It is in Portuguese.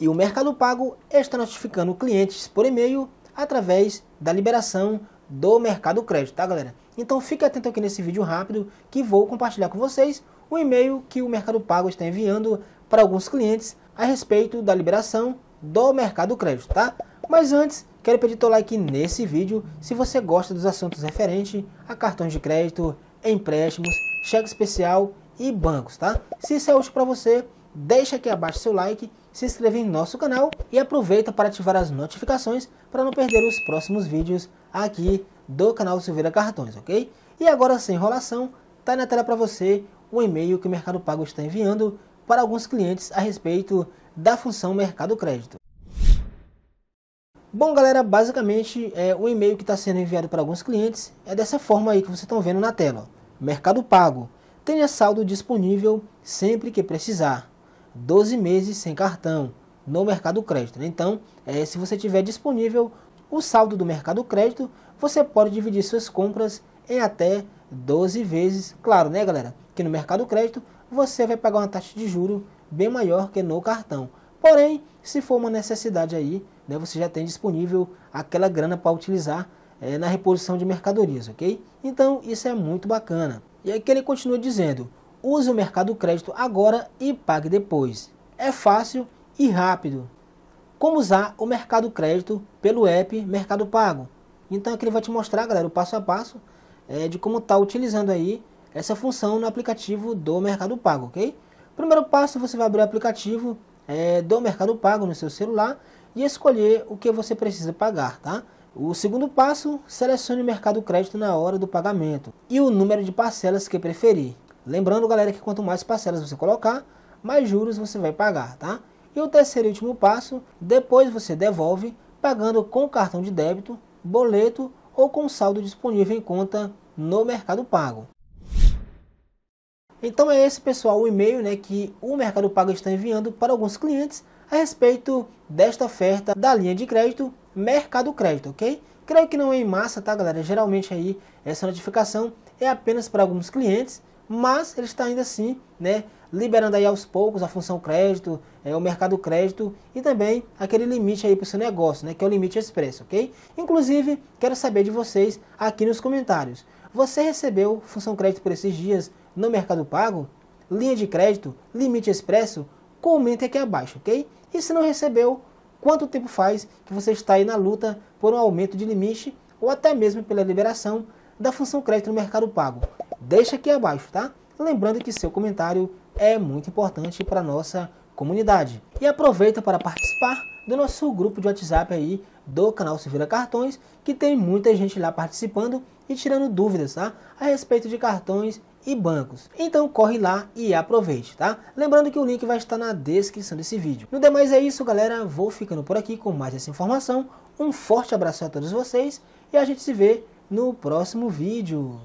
E o Mercado Pago está notificando clientes por e-mail através da liberação do Mercado Crédito, tá galera? Então fique atento aqui nesse vídeo rápido que vou compartilhar com vocês o e-mail que o Mercado Pago está enviando para alguns clientes a respeito da liberação do Mercado Crédito, tá? Mas antes, quero pedir teu like nesse vídeo se você gosta dos assuntos referentes a cartões de crédito, empréstimos, cheque especial e bancos, tá? Se isso é útil para você, deixa aqui abaixo seu like, se inscreva em nosso canal e aproveita para ativar as notificações para não perder os próximos vídeos aqui do canal Silveira Cartões, ok? E agora sem enrolação, tá na tela para você o e-mail que o Mercado Pago está enviando para alguns clientes a respeito da função Mercado Crédito. Bom galera, basicamente é, o e-mail que está sendo enviado para alguns clientes é dessa forma aí que vocês estão vendo na tela. Mercado Pago, tenha saldo disponível sempre que precisar. 12 meses sem cartão no Mercado Crédito. Né? Então, é, se você tiver disponível o saldo do Mercado Crédito, você pode dividir suas compras em até 12 vezes. Claro, né galera, que no Mercado Crédito você vai pagar uma taxa de juro bem maior que no cartão. Porém, se for uma necessidade aí, né, você já tem disponível aquela grana para utilizar é, na reposição de mercadorias, ok? Então, isso é muito bacana. E aí que ele continua dizendo, use o Mercado Crédito agora e pague depois. É fácil e rápido. Como usar o Mercado Crédito pelo app Mercado Pago. Então aqui ele vai te mostrar, galera, o passo a passo é, de como está utilizando aí essa função no aplicativo do Mercado Pago, ok? Primeiro passo, você vai abrir o aplicativo é, do Mercado Pago no seu celular e escolher o que você precisa pagar, tá? O segundo passo, selecione o Mercado Crédito na hora do pagamento e o número de parcelas que preferir. Lembrando, galera, que quanto mais parcelas você colocar, mais juros você vai pagar, tá? E o terceiro e último passo, depois você devolve pagando com cartão de débito, boleto ou com saldo disponível em conta no Mercado Pago. Então é esse, pessoal, o e-mail né, que o Mercado Pago está enviando para alguns clientes a respeito desta oferta da linha de crédito Mercado Crédito, ok? Creio que não é em massa, tá, galera? Geralmente aí essa notificação é apenas para alguns clientes, mas ele está ainda assim, né, liberando aí aos poucos a função crédito, é, o mercado crédito e também aquele limite aí para o seu negócio, né, que é o limite expresso, ok? Inclusive, quero saber de vocês aqui nos comentários. Você recebeu função crédito por esses dias? no Mercado Pago, linha de crédito, limite expresso, comente aqui abaixo, ok? E se não recebeu, quanto tempo faz que você está aí na luta por um aumento de limite ou até mesmo pela liberação da função crédito no Mercado Pago? Deixa aqui abaixo, tá? Lembrando que seu comentário é muito importante para a nossa comunidade. E aproveita para participar do nosso grupo de WhatsApp aí do canal Silveira Cartões, que tem muita gente lá participando e tirando dúvidas tá? a respeito de cartões e bancos. Então corre lá e aproveite, tá? Lembrando que o link vai estar na descrição desse vídeo. No demais é isso, galera. Vou ficando por aqui com mais essa informação. Um forte abraço a todos vocês e a gente se vê no próximo vídeo.